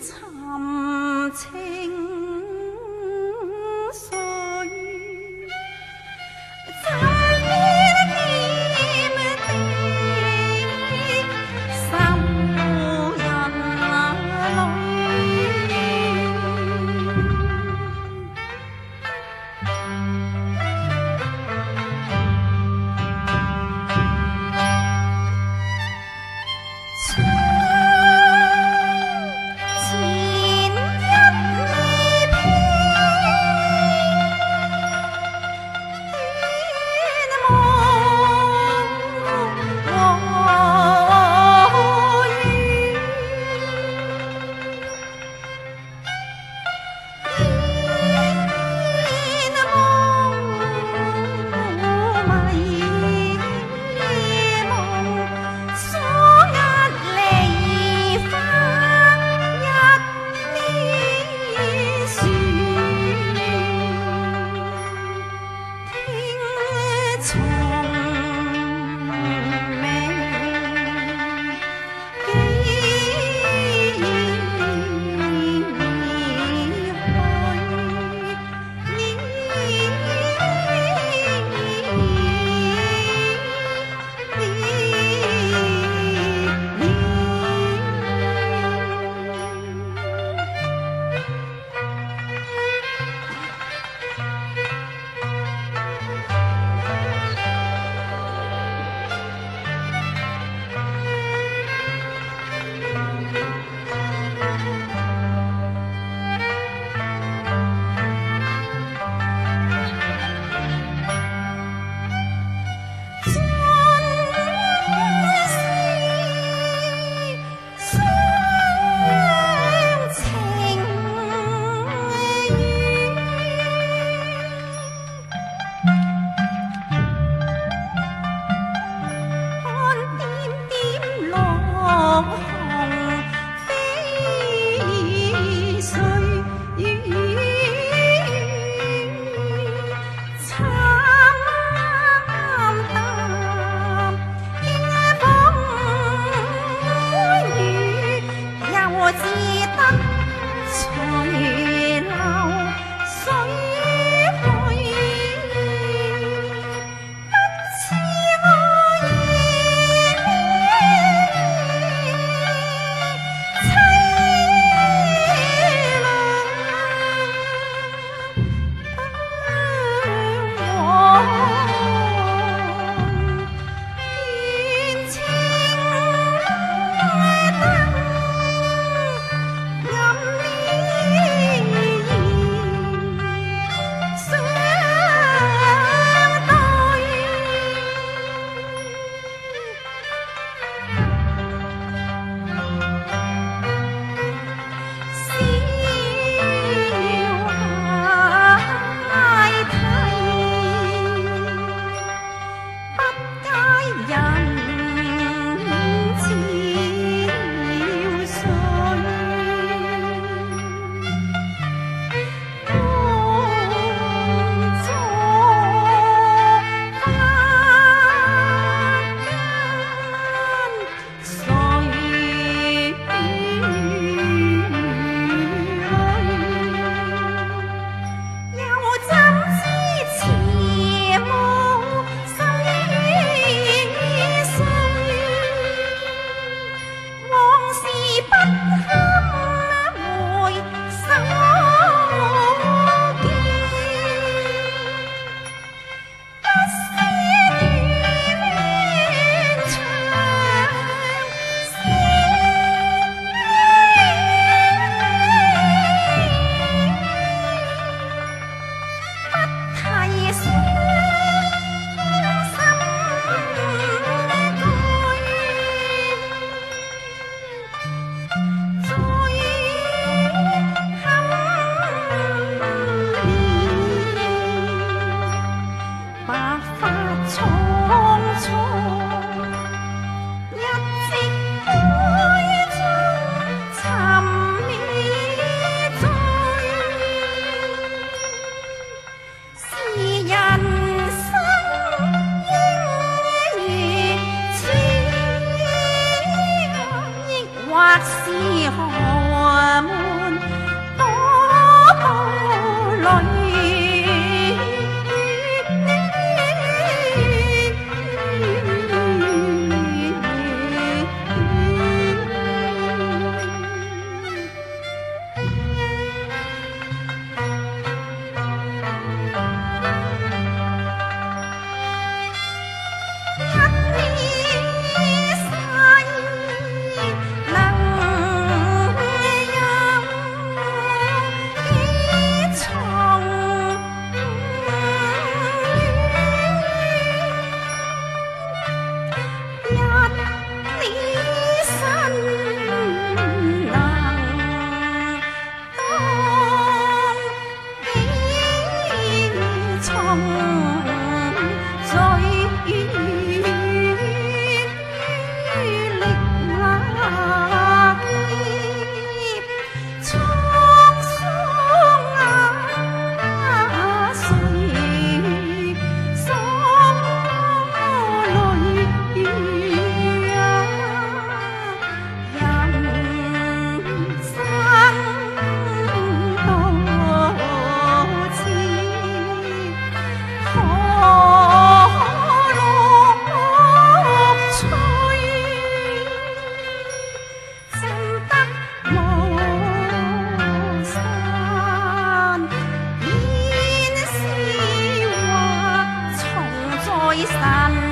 参。boy stand.